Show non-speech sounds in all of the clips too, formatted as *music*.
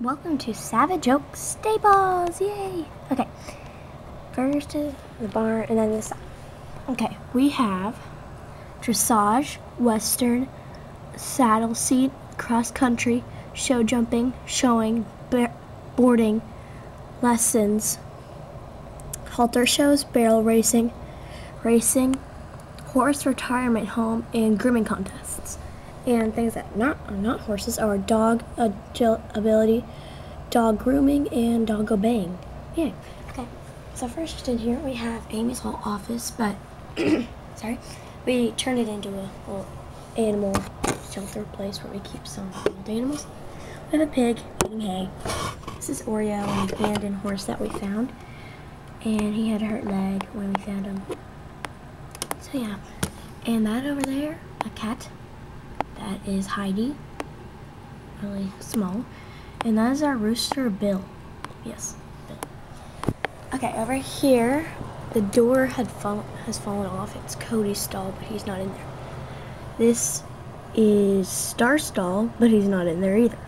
Welcome to Savage Oak Stables! Yay! Okay, first is the barn and then this. Okay, we have dressage, western, saddle seat, cross country, show jumping, showing, boarding, lessons, halter shows, barrel racing, racing, horse retirement home, and grooming contests and things that not are not horses are dog agility, dog grooming, and dog obeying. Yeah. Okay. So first in here we have Amy's whole office, but *clears throat* sorry, we turned it into a little animal shelter place where we keep some old animals. We have a pig eating hay. This is Oreo, an abandoned horse that we found, and he had a hurt leg when we found him. So yeah, and that over there, a cat that is Heidi, really small. And that is our rooster, Bill. Yes, Bill. Okay, over here, the door had has fallen off. It's Cody's stall, but he's not in there. This is Star's stall, but he's not in there either.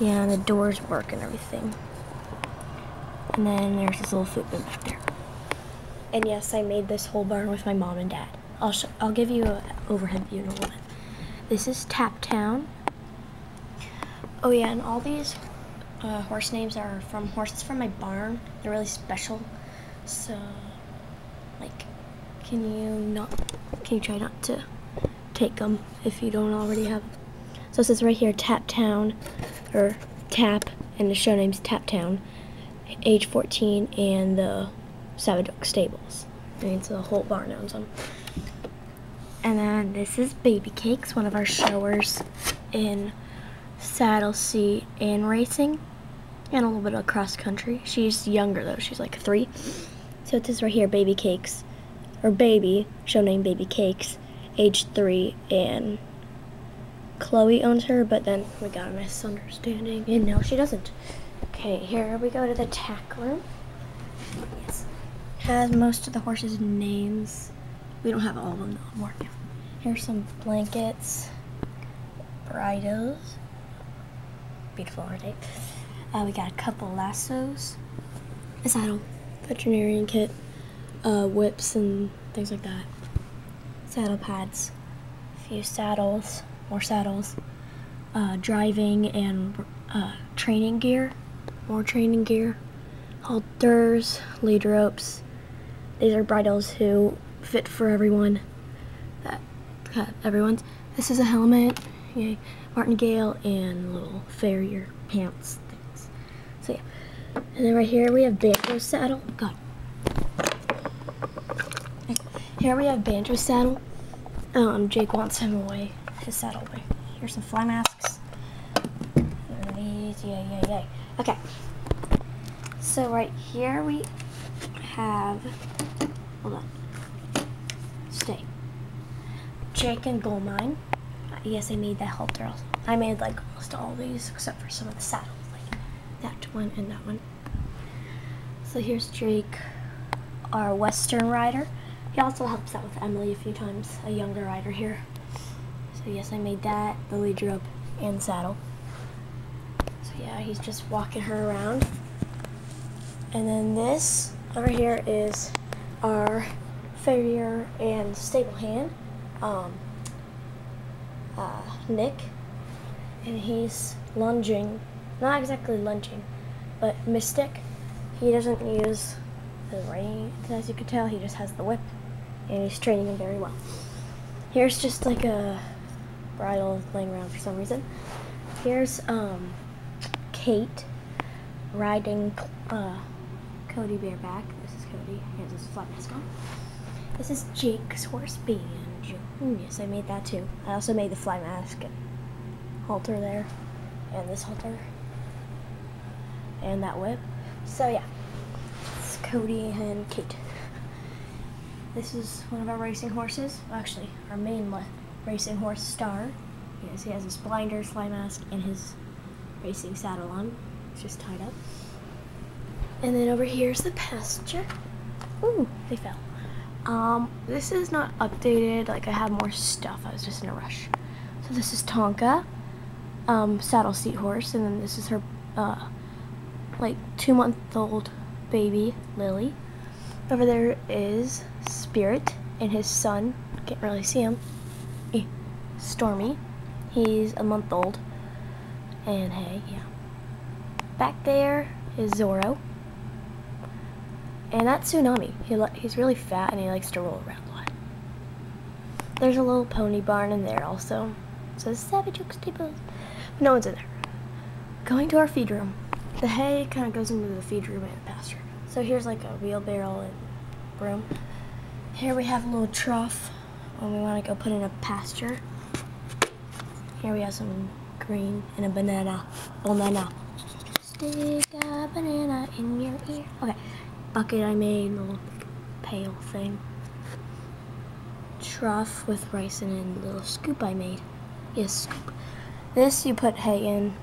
Yeah, the doors work and everything. And then there's this little footprint back there. And yes, I made this whole barn with my mom and dad. I'll, I'll give you an overhead view in a bit. This is Tap Town. Oh yeah, and all these uh, horse names are from horses from my barn. They're really special. So, like, can you not? Can you try not to take them if you don't already have? Them? So it says right here, Tap Town, or Tap, and the show name's Tap Town, age 14, and the Savage Oak Stables. And it's a whole barn owns them. And then this is Baby Cakes, one of our showers in saddle seat and racing and a little bit of cross country. She's younger though, she's like three. So it says right here, Baby Cakes, or Baby, show name Baby Cakes, age three, and Chloe owns her, but then we got a misunderstanding, and no, she doesn't. Okay, here we go to the tack room. Yes. Has most of the horses' names we don't have all of them. More. Here's some blankets, bridles, beautiful, right? Uh, we got a couple lassos, a saddle, veterinarian kit, uh, whips and things like that, saddle pads, a few saddles, more saddles, uh, driving and uh, training gear, more training gear, halters, lead ropes. These are bridles who fit for everyone. That everyone's. This is a helmet, yay, martingale, and little farrier pants things. So yeah, and then right here we have banjo saddle. God. Here we have banjo saddle. Um, Jake wants him away, his saddle away. Here's some fly masks. These, yay, yay, yay. Okay. So right here we have, hold on Jake and Goldmine. Uh, yes, I made that halter also. I made like almost all these except for some of the saddles, like that one and that one. So here's Jake, our Western rider. He also helps out with Emily a few times, a younger rider here. So yes, I made that, the lead rope, and saddle. So yeah, he's just walking her around. And then this over here is our farrier and stable hand, um, uh, Nick, and he's lunging, not exactly lunging, but Mystic. He doesn't use the rein, as you can tell, he just has the whip, and he's training him very well. Here's just like a bridle laying around for some reason. Here's um, Kate riding uh, Cody bareback. This is Cody. He has his flat mask on. This is Jake's horse banjo. Ooh, yes, I made that too. I also made the fly mask halter there, and this halter, and that whip. So yeah, it's Cody and Kate. This is one of our racing horses. Actually, our main racing horse, Star. Yes, he has his blinders, fly mask, and his racing saddle on. It's just tied up. And then over here is the pasture. Ooh, they fell. Um, this is not updated. Like, I have more stuff. I was just in a rush. So this is Tonka, um, saddle seat horse, and then this is her uh, like two month old baby, Lily. Over there is Spirit and his son. Can't really see him. Eh, Stormy. He's a month old. And hey, yeah. Back there is Zorro. And that's Tsunami. He he's really fat and he likes to roll around a lot. There's a little pony barn in there also. It says Savage Oaks Stables. No one's in there. Going to our feed room. The hay kind of goes into the feed room and pasture. So here's like a wheelbarrow and broom. Here we have a little trough when we want to go put in a pasture. Here we have some green and a banana. Banana. Stick a banana in your ear. Okay, bucket I made, little pail thing. Trough with rice in it, little scoop I made. Yes, scoop. This you put hay in,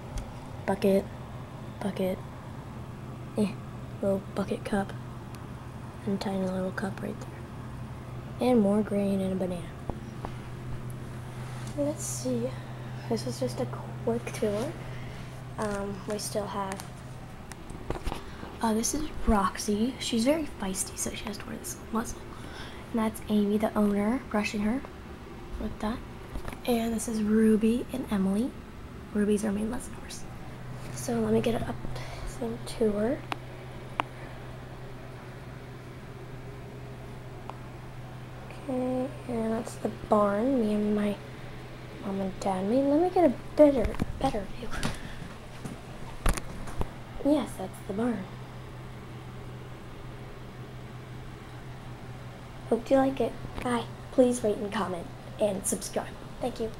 bucket, bucket, eh, little bucket cup, and tiny little cup right there. And more grain and a banana. Let's see. This was just a quick tour. Um, we still have, uh, this is Roxy. She's very feisty, so she has to wear this muzzle. And that's Amy, the owner, brushing her with that. And this is Ruby and Emily. Ruby's our main lesson horse. So let me get it up same tour. Okay, and that's the barn. Me and my mom and dad made. Let me get a better, better view. Yes, that's the barn. Hope you like it. Bye. Please rate and comment and subscribe. Thank you.